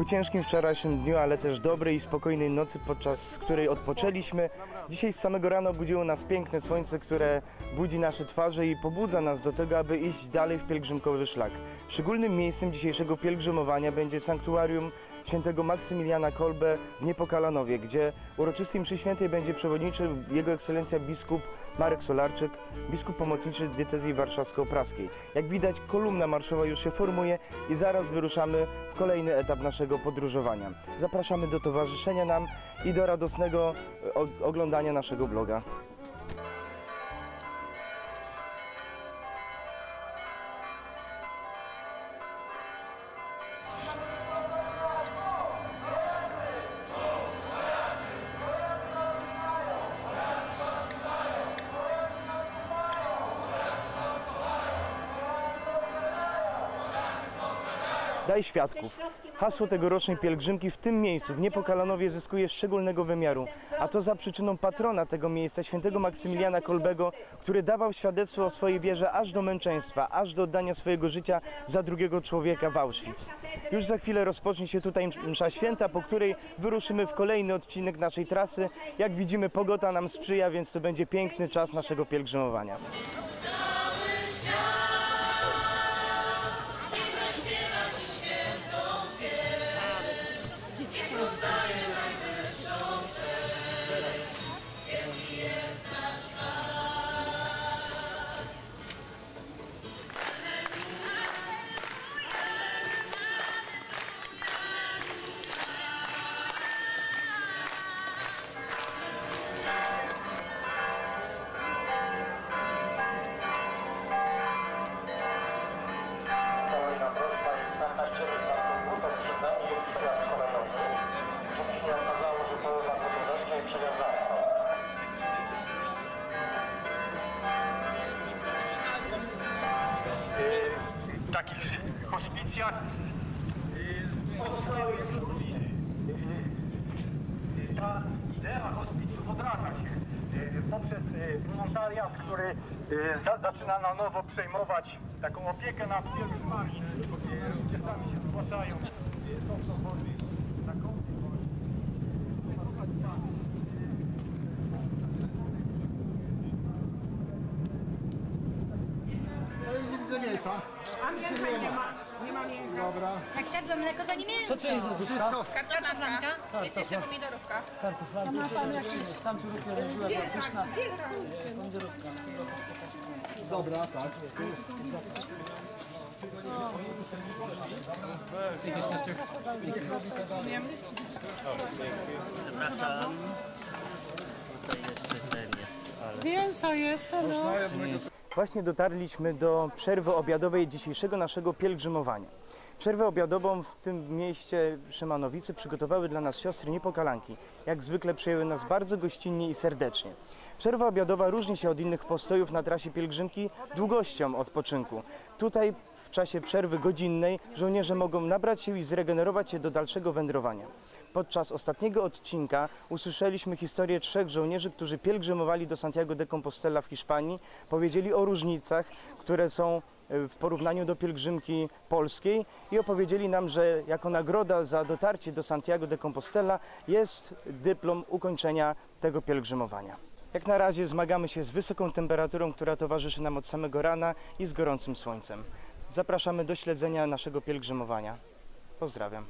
Po ciężkim wczorajszym dniu, ale też dobrej i spokojnej nocy, podczas której odpoczęliśmy, dzisiaj z samego rana budziło nas piękne słońce, które budzi nasze twarze i pobudza nas do tego, aby iść dalej w pielgrzymkowy szlak. Szczególnym miejscem dzisiejszego pielgrzymowania będzie sanktuarium świętego Maksymiliana Kolbe w Niepokalanowie, gdzie uroczystej mszy świętej będzie przewodniczył Jego Ekscelencja biskup Marek Solarczyk, biskup pomocniczy diecezji warszawsko-praskiej. Jak widać, kolumna marszowa już się formuje i zaraz wyruszamy w kolejny etap naszego podróżowania. Zapraszamy do towarzyszenia nam i do radosnego e, oglądania naszego bloga. Daj świadków. Hasło tegorocznej pielgrzymki w tym miejscu, w Niepokalanowie, zyskuje szczególnego wymiaru. A to za przyczyną patrona tego miejsca, świętego Maksymiliana Kolbego, który dawał świadectwo o swojej wierze aż do męczeństwa, aż do oddania swojego życia za drugiego człowieka w Auschwitz. Już za chwilę rozpocznie się tutaj msza święta, po której wyruszymy w kolejny odcinek naszej trasy. Jak widzimy, pogoda nam sprzyja, więc to będzie piękny czas naszego pielgrzymowania. Takich hospicjach pozostałe jest ruiny. Ta idea hospicjów odraża się y, poprzez y, wolontariat, który za, zaczyna na nowo przejmować taką opiekę nad pielgrzymami. Ludzie sami się zgłaszają. Są to. A mięcha nie ma. Nie ma mięcha. Mleko, to nie mięso. Co to jest Wszystko. Kartoflanka. Jest jeszcze pomidorówka. Dobra, tak. Mięso jest, hello. Właśnie dotarliśmy do przerwy obiadowej dzisiejszego naszego pielgrzymowania. Przerwę obiadową w tym mieście Szymanowice przygotowały dla nas siostry Niepokalanki. Jak zwykle przyjęły nas bardzo gościnnie i serdecznie. Przerwa obiadowa różni się od innych postojów na trasie pielgrzymki długością odpoczynku. Tutaj w czasie przerwy godzinnej żołnierze mogą nabrać sił i zregenerować się do dalszego wędrowania. Podczas ostatniego odcinka usłyszeliśmy historię trzech żołnierzy, którzy pielgrzymowali do Santiago de Compostela w Hiszpanii. Powiedzieli o różnicach, które są e, w porównaniu do pielgrzymki polskiej i opowiedzieli nam, że jako nagroda za dotarcie do Santiago de Compostela jest dyplom ukończenia tego pielgrzymowania. Jak na razie zmagamy się z wysoką temperaturą, która towarzyszy nam od samego rana i z gorącym słońcem. Zapraszamy do śledzenia naszego pielgrzymowania. Pozdrawiam.